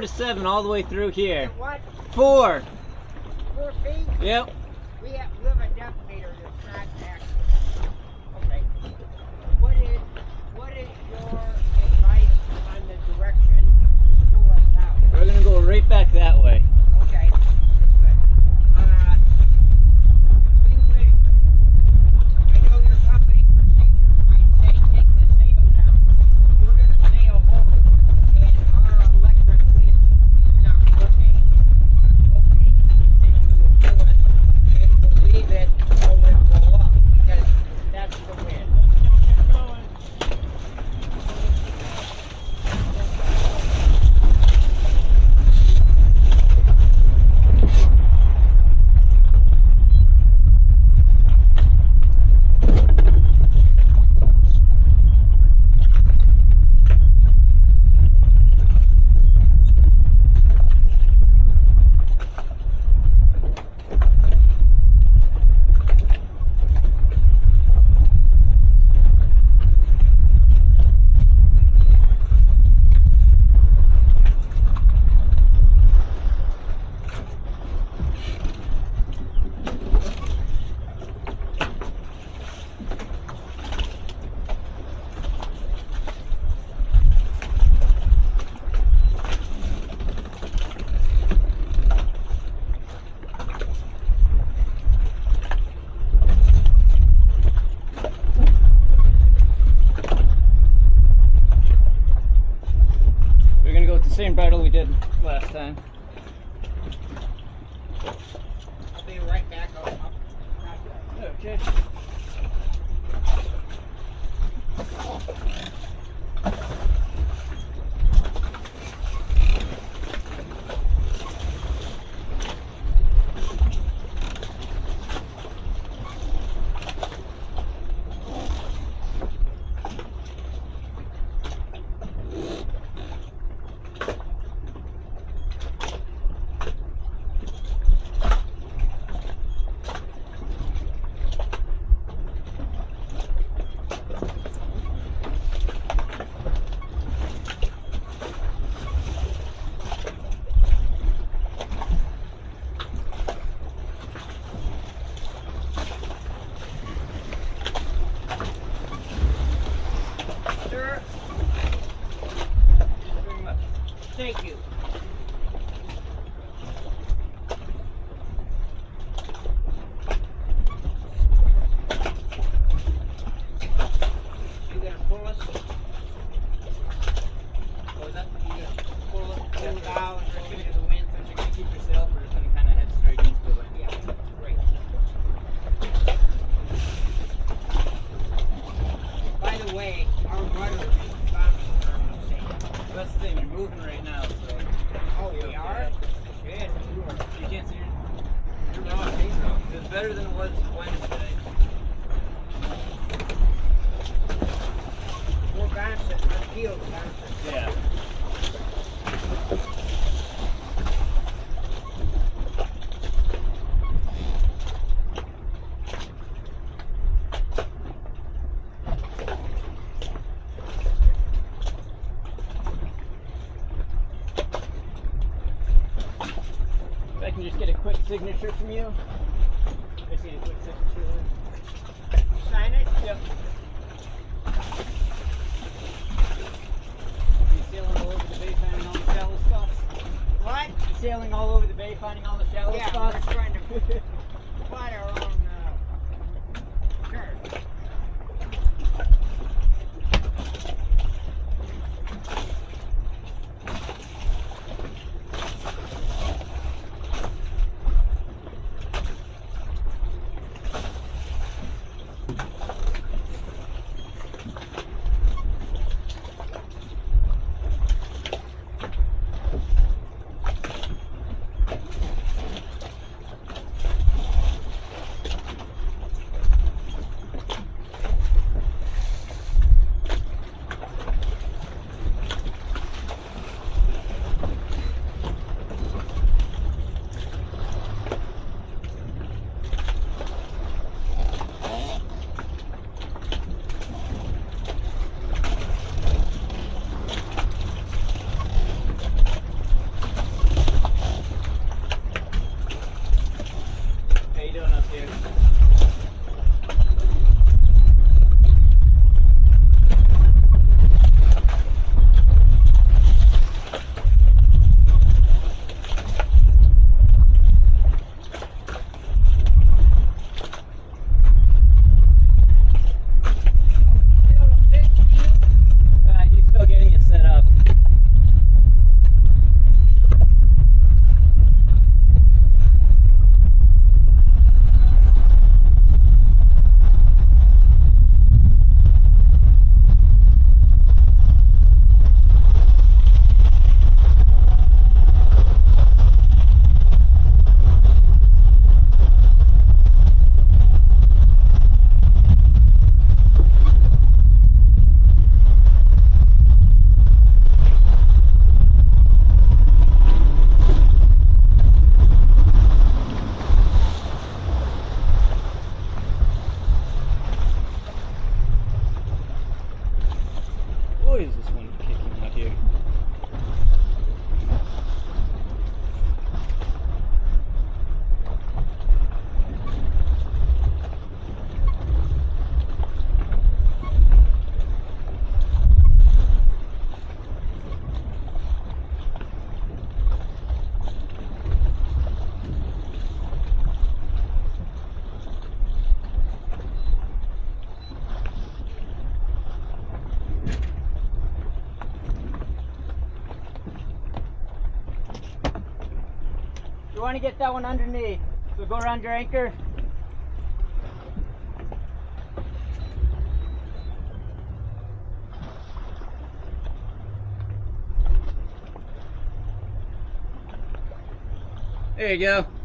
four to seven all the way through here. What? Four. Four feet? Yep. you. Want to get that one underneath. So go around your anchor. There you go.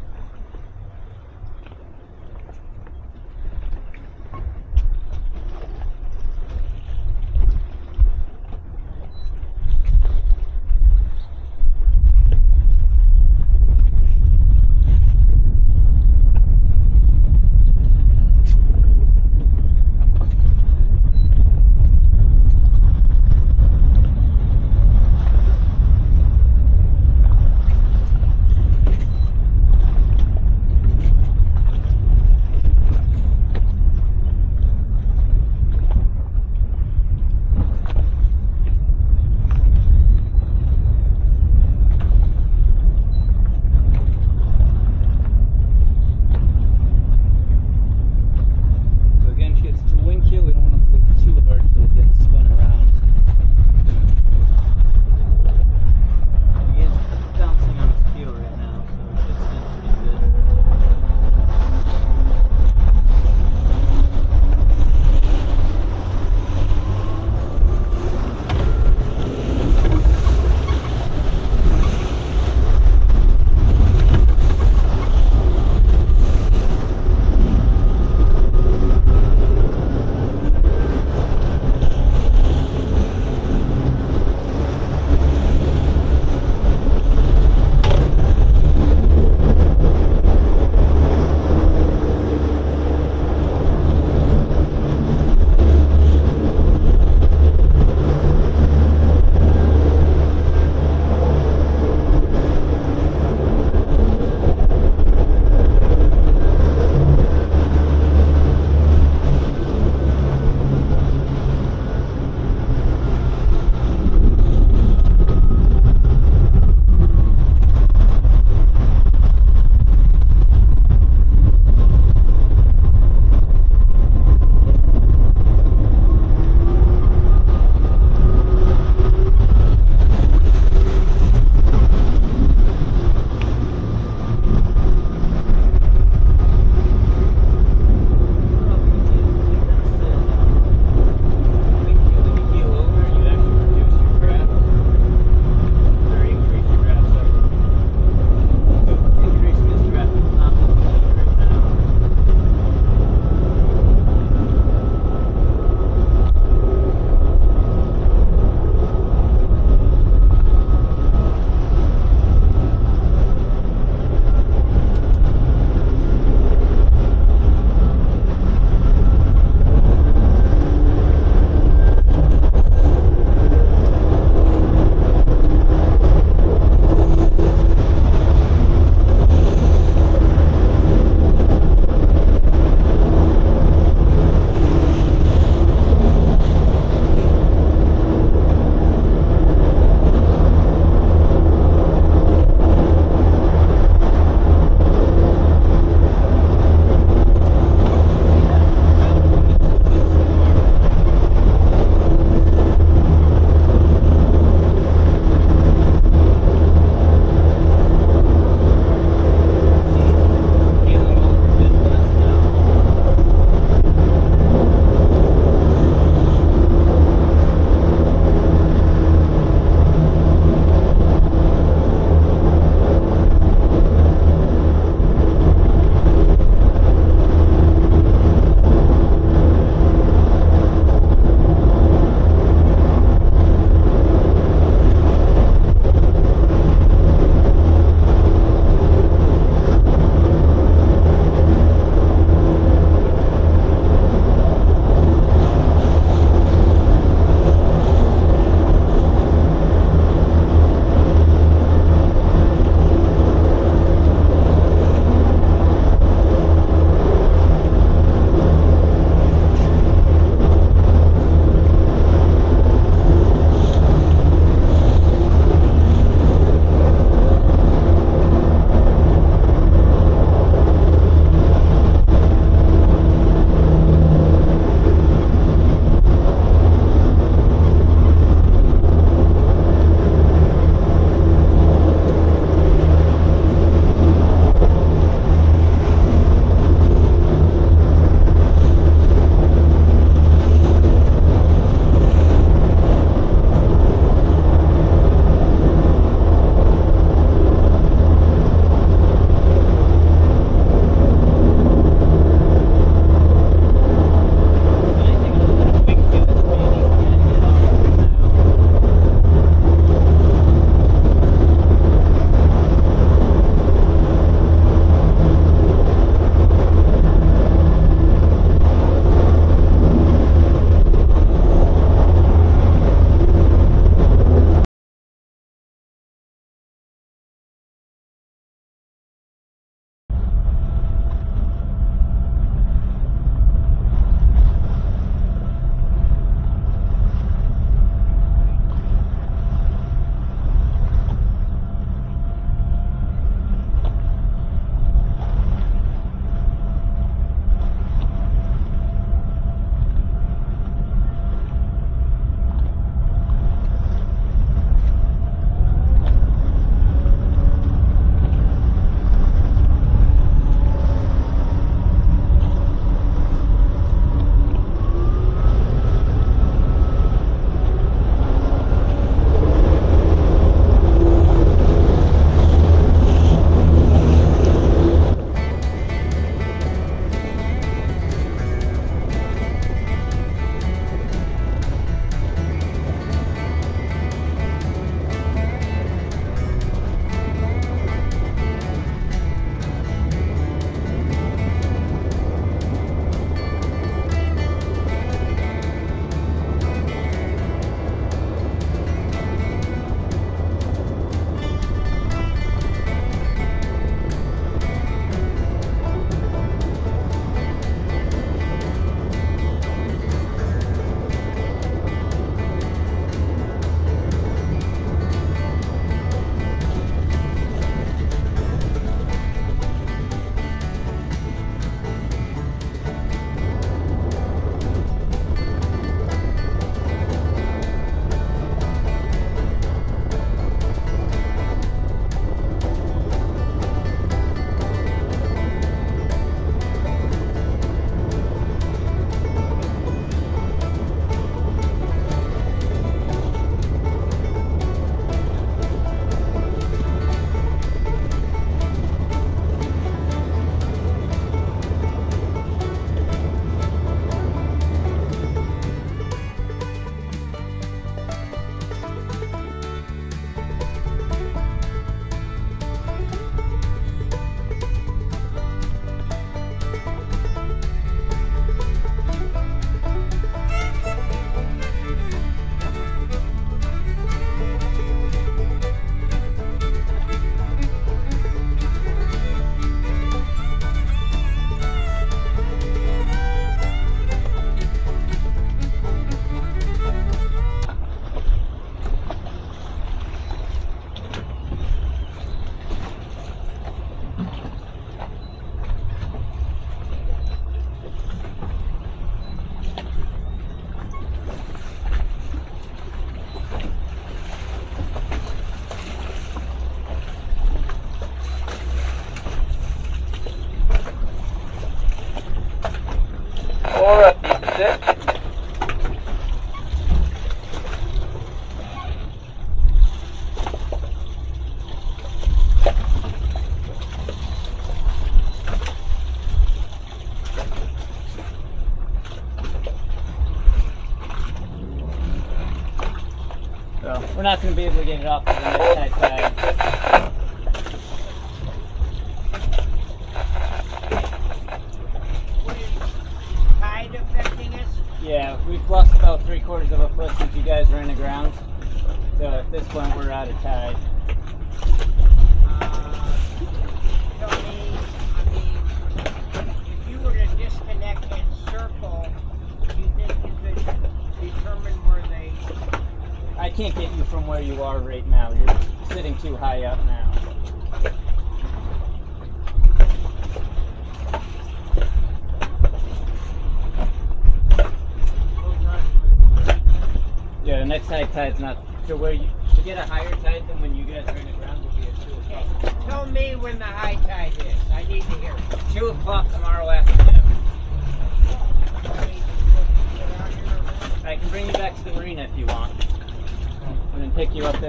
we're not going to be able to get it off to the next type bag.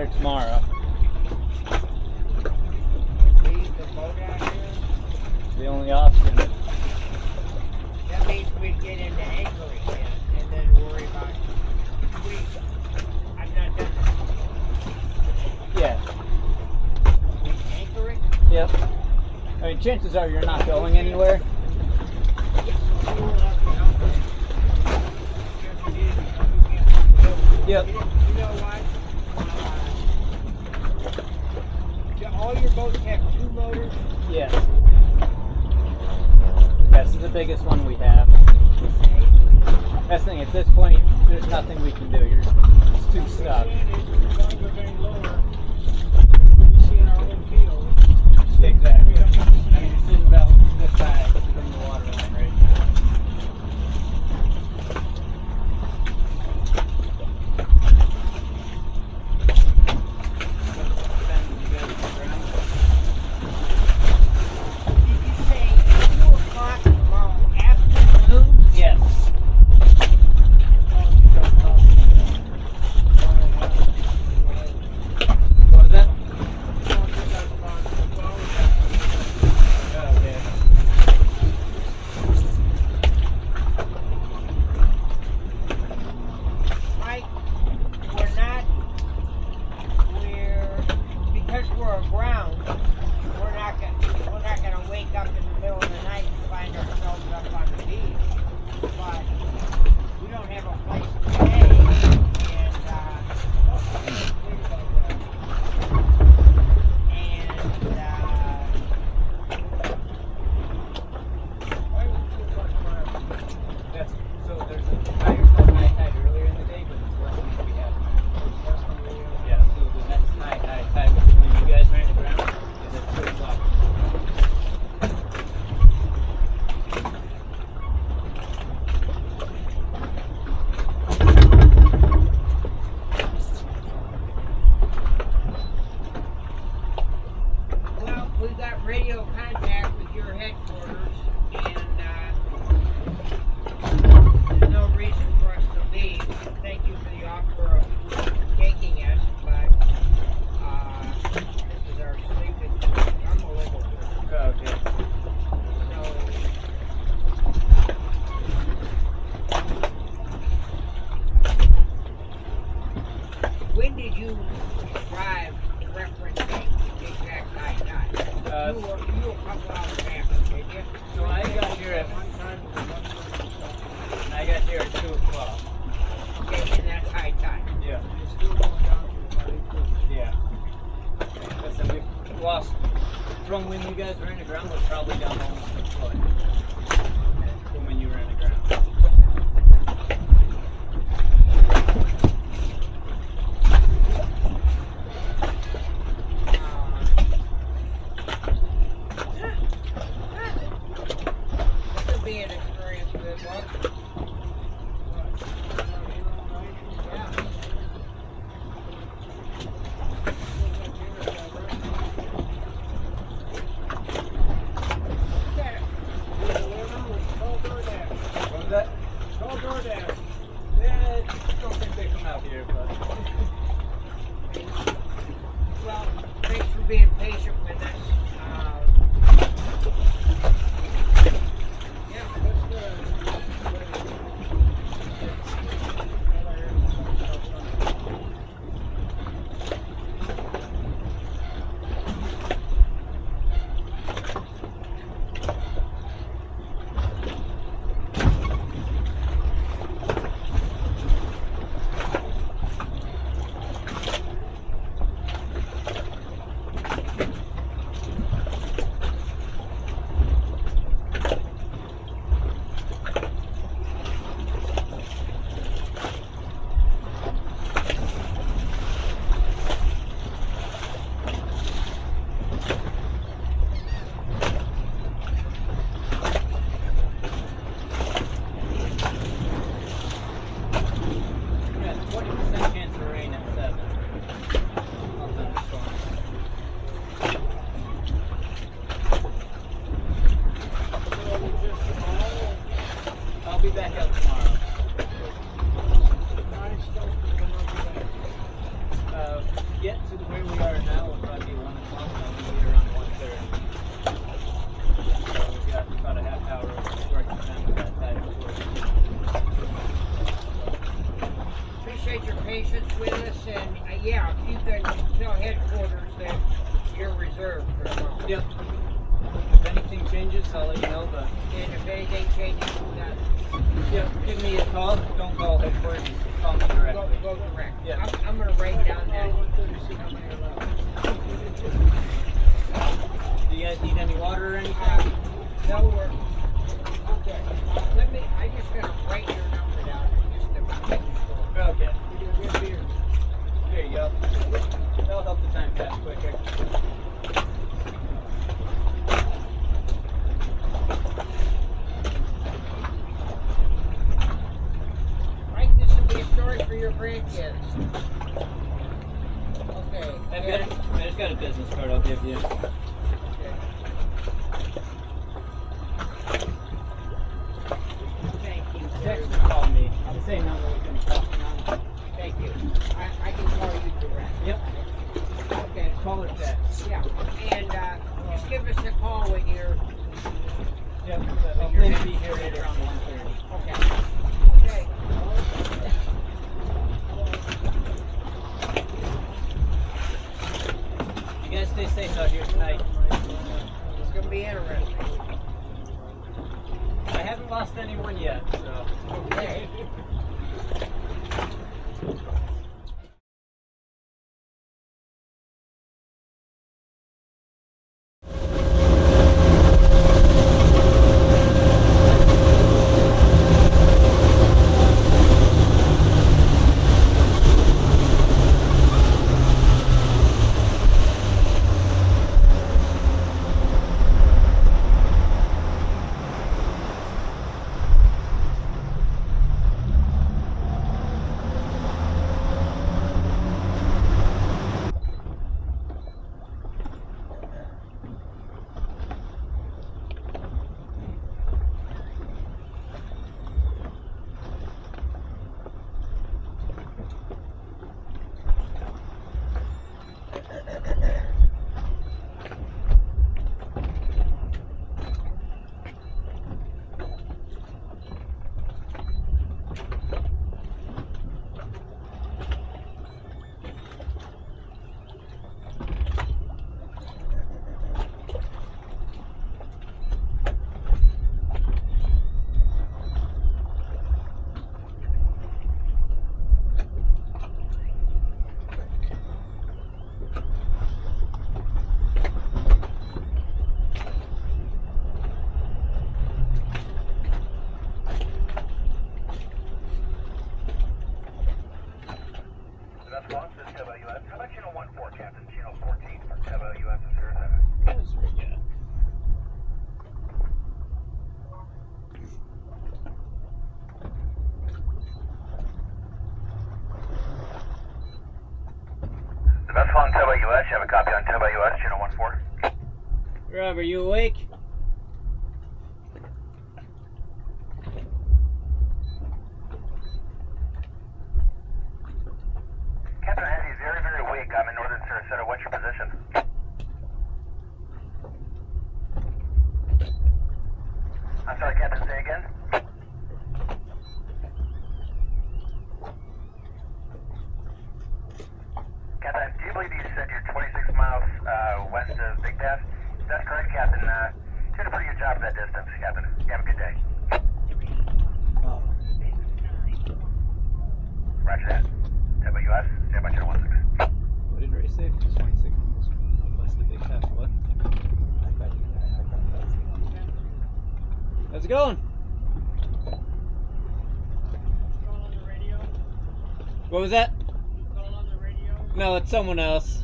or tomorrow. The only option. That means we'd get into angling again and then worry about we I'm not done. Yeah. Anchoring? Yep. I mean chances are you're not going anywhere. Yep. all your boats have two motors? Yes. That's the biggest one we have. That's the thing, at this point, there's nothing we can do. You're, it's too stuck. Exactly. being experienced with one. Let me, I just gotta write your number down. Okay. Here you go. That'll help the time pass quicker. have a copy on TowBoat US, channel 14. Rob, are you awake? Tuesday. Oh. Roger that. WS, stand by channel What did Ray say? Just 26 the big What was that? No, it's someone else.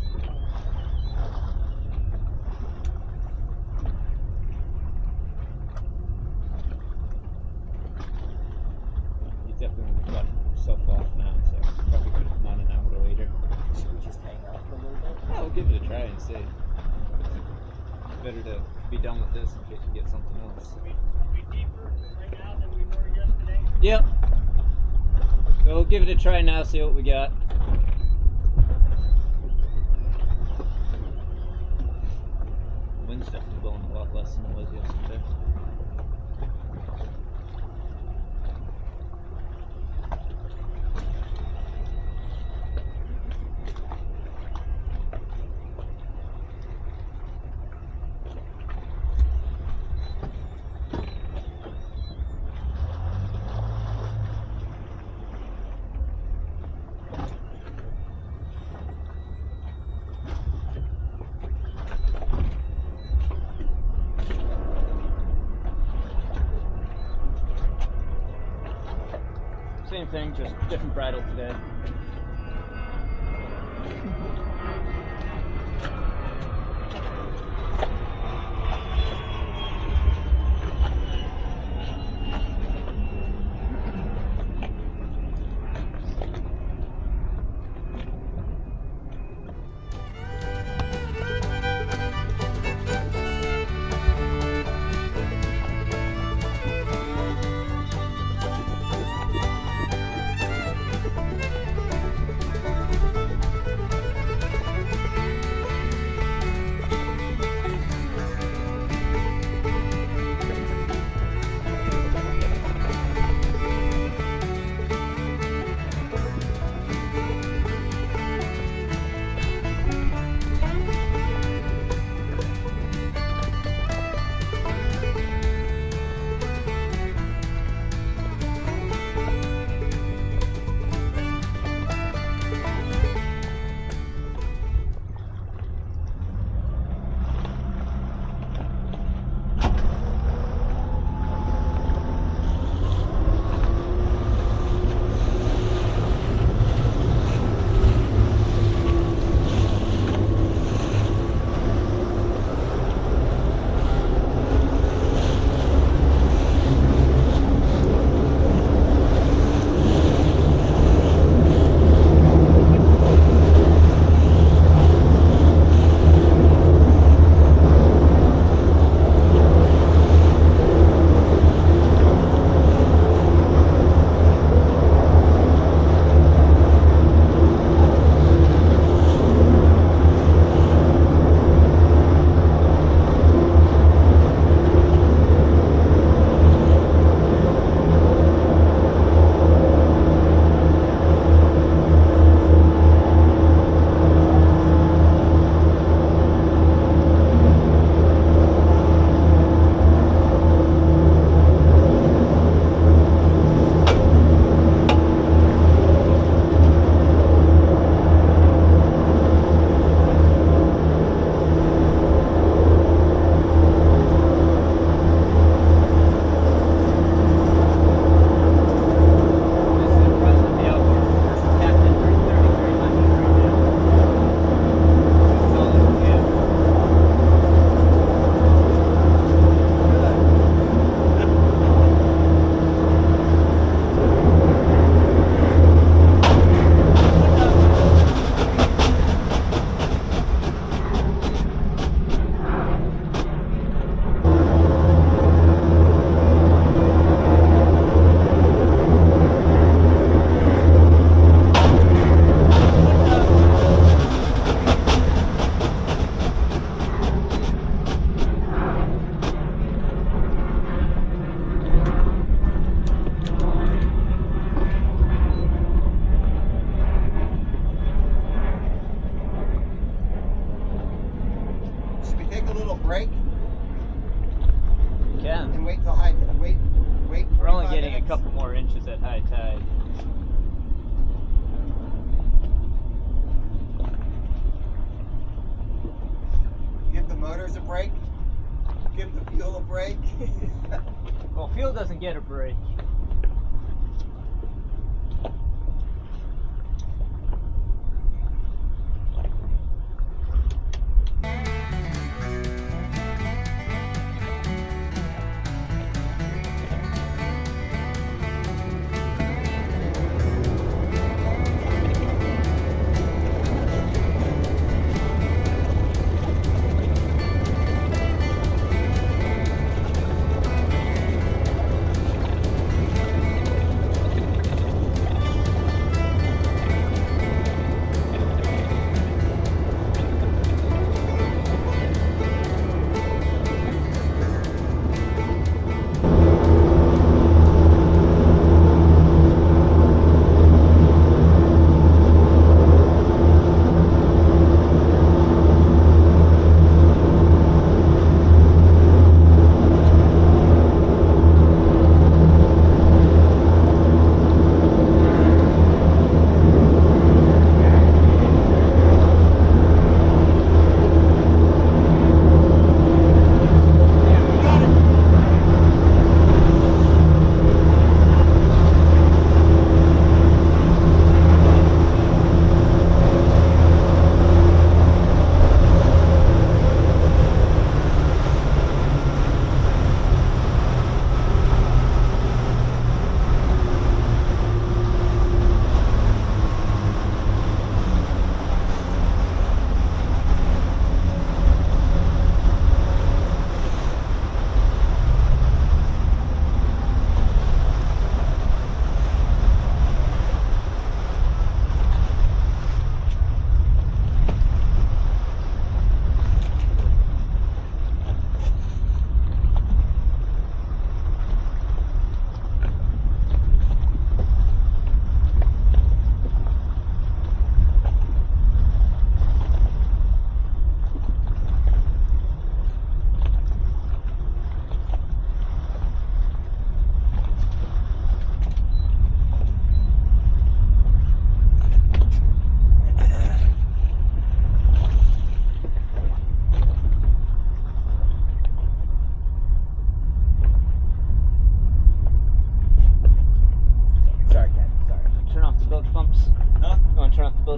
Thing, just different bridle today.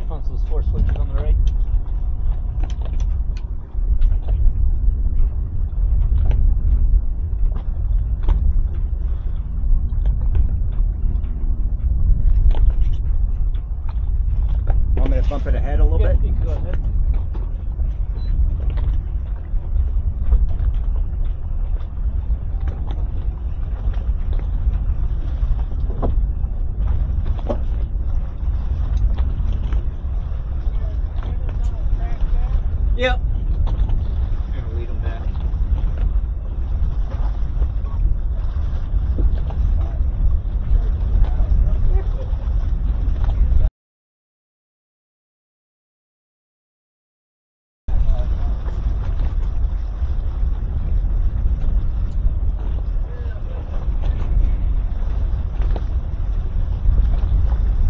Both those four switches on the right.